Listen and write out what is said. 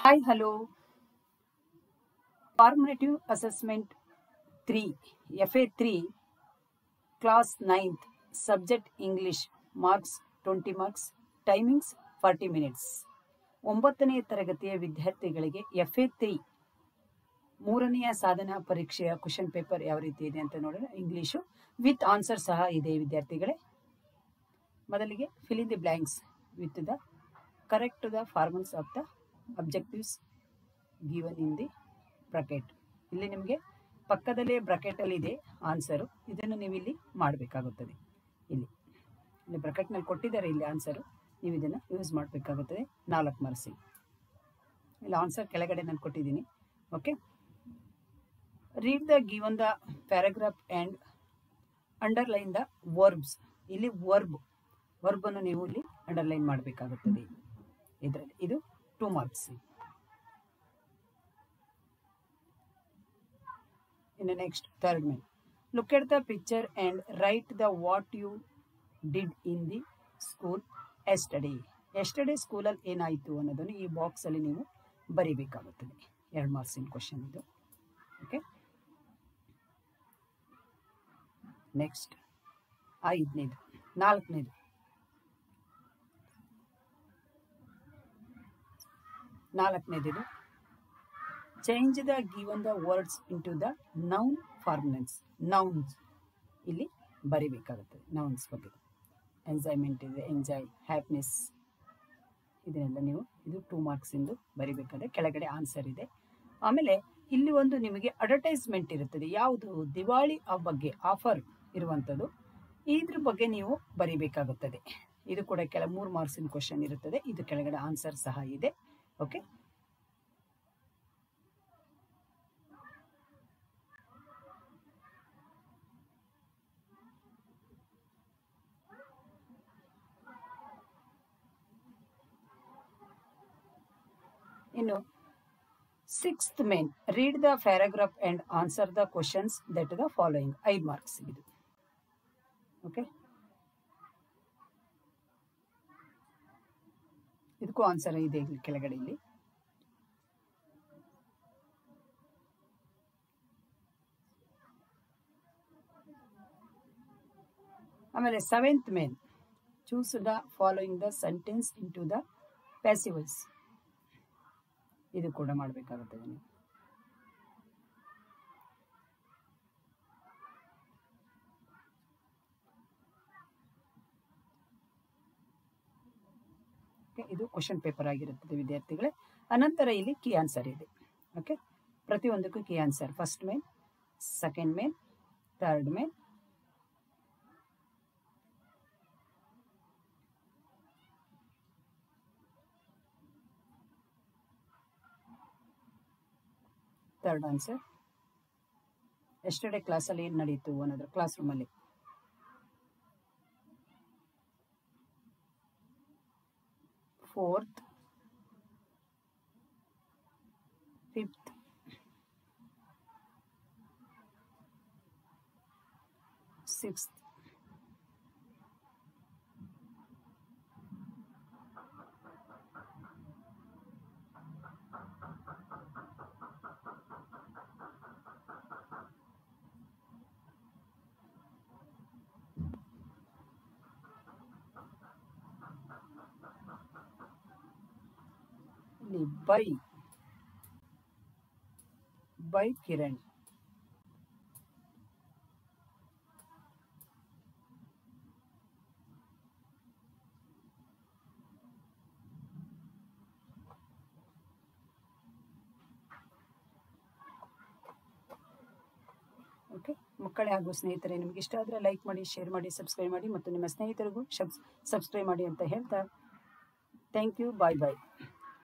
Hi, assessment three F 3, FA3, Class 9th, subject English marks 20 marks timings 40 minutes ಒಂಬತ್ತನೇ ತರಗತಿಯ ವಿದ್ಯಾರ್ಥಿಗಳಿಗೆ F A three ಮೂರನೆಯ ಸಾಧನಾ ಪರೀಕ್ಷೆಯ question paper ಯಾವ ರೀತಿ ಇದೆ ಅಂತ ನೋಡೋಣ. ಇಂಗ್ಲೀಷು ವಿತ್ ಆನ್ಸರ್ ಸಹ ಇದೆ ವಿದ್ಯಾರ್ಥಿಗಳೇ. ಮೊದಲಿಗೆ fill in the blanks with the correct the forms of the objectives given in the bracket ಇಲ್ಲಿ ನಿಮಗೆ ಪಕ್ಕದಲ್ಲೇ ಬ್ರಕೆಟಲ್ಲಿ ಇದೆ ಆನ್ಸರು ಇದನ್ನು ನೀವು ಇಲ್ಲಿ ಮಾಡಬೇಕಾಗುತ್ತದೆ. ಇಲ್ಲಿ. ಇಲ್ಲಿ ಬ್ರಕೆಟ್ನಲ್ಲಿ ಕೊಟ್ಟಿದ್ದಾರೆ ಇಲ್ಲಿ ಆನ್ಸರು ನೀವು ಇದನ್ನು ಯೂಸ್ ಮಾಡಬೇಕಾಗುತ್ತದೆ. ನಾಲ್ಕು ಮರ್ಸಿ ಇಲ್ಲಿ ಆನ್ಸರ್ ಕೆಳಗಡೆ ನಾನು ಕೊಟ್ಟಿದ್ದೀನಿ. Okay read the given the paragraph and underline the verbs ಇಲ್ಲಿ ವರ್ಬ್ ವರ್ಬನ್ನು ನೀವು ಇಲ್ಲಿ ಅಂಡರ್ಲೈನ್ ಮಾಡಬೇಕಾಗುತ್ತದೆ. ಇದರಲ್ಲಿ. ಇದು ಟೂ ಮಾರ್ಕ್ಸ್ ಇನ್ನು next main look at the picture and write the what you did in the school yesterday yesterday ಸ್ಕೂಲಲ್ಲಿ ಏನಾಯಿತು ಅನ್ನೋದನ್ನು ಈ ಬಾಕ್ಸಲ್ಲಿ ನೀವು ಬರೀಬೇಕಾಗುತ್ತದೆ ಎರಡು ಮಾರ್ಕ್ಸಿನ ಕ್ವಶನ್ ಇದು. ಓಕೆ ನೆಕ್ಸ್ಟ್ ಐದನೇದು. ನಾಲ್ಕನೇದು. ನಾಲ್ಕನೇದು change the given the words into the noun forms nouns ಇಲ್ಲಿ ಬರಿಬೇಕಾಗುತ್ತದೆ ನೌನ್ಸ್ ಬಗ್ಗೆ. ಎಂಜಾಯ್ಮೆಂಟ್ ಇದೆ ಎಂಜಾಯ್ ಹ್ಯಾಪಿನೆಸ್ ಇದನ್ನೆಲ್ಲ ನೀವು ಇದು ಟೂ ಮಾರ್ಕ್ಸಿಂದು ಬರಿಬೇಕಾದ್ರೆ ಕೆಳಗಡೆ ಆನ್ಸರ್ ಇದೆ. ಆಮೇಲೆ ಇಲ್ಲಿ ಒಂದು ನಿಮಗೆ ಅಡ್ವರ್ಟೈಸ್ಮೆಂಟ್ ಇರುತ್ತದೆ. ಯಾವುದು? ದಿವಾಳಿ ಆ ಬಗ್ಗೆ ಆಫರ್ ಇರುವಂಥದ್ದು. ಇದ್ರ ಬಗ್ಗೆ ನೀವು ಬರಿಬೇಕಾಗುತ್ತದೆ. ಇದು ಕೂಡ ಕೆಳ ಮೂರು ಮಾರ್ಕ್ಸಿನ ಕ್ವಶನ್ ಇರುತ್ತದೆ. ಇದು ಕೆಳಗಡೆ ಆನ್ಸರ್ ಸಹ ಇದೆ. ಓಕೆ ಇನ್ನು sixth main read the paragraph and answer the questions that the following ಐದು ಮಾರ್ಕ್ಸ್ ಇದು ಓಕೆ ಇದಕ್ಕೂ ಆನ್ಸರ್ ಇದೆ ಕೆಳಗಡೆ ಇಲ್ಲಿ. ಆಮೇಲೆ seventh main choose the following the sentence into the passives ಇದು ಕೂಡ ಮಾಡಬೇಕಾಗುತ್ತೆ ನೀವು ಇದು ಕ್ವಶನ್ ಪೇಪರ್ ಆಗಿರುತ್ತದೆ, ವಿದ್ಯಾರ್ಥಿಗಳೇ. ಅನಂತರ ಇಲ್ಲಿ ಕೀ ಆನ್ಸರ್ ಇದೆ. ಓಕೆ ಪ್ರತಿಯೊಂದಕ್ಕೂ key answer first main second main third main third answer ಎಷ್ಟೇ ಕ್ಲಾಸಲ್ಲಿ ಏನು ನಡೀತು ಅನ್ನೋದ್ರ ಕ್ಲಾಸ್ ರೂಮಲ್ಲಿ fourth, fifth, sixth, bye. Bye Kiran. Okay ಮಕ್ಕಳೇ ಹಾಗೂ ಸ್ನೇಹಿತರೆ, ನಿಮ್ಗೆ ಇಷ್ಟ ಆದರೆ ಲೈಕ್ ಮಾಡಿ ಶೇರ್ ಮಾಡಿ ಸಬ್ಸ್ಕ್ರೈಬ್ ಮಾಡಿ, ಮತ್ತು ನಿಮ್ಮ ಸ್ನೇಹಿತರಿಗೂ ಸಬ್ಸ್ಕ್ರೈಬ್ ಮಾಡಿ ಅಂತ ಹೇಳ್ತಾ ಥ್ಯಾಂಕ್ ಯು ಬಾಯ್ ಬಾಯ್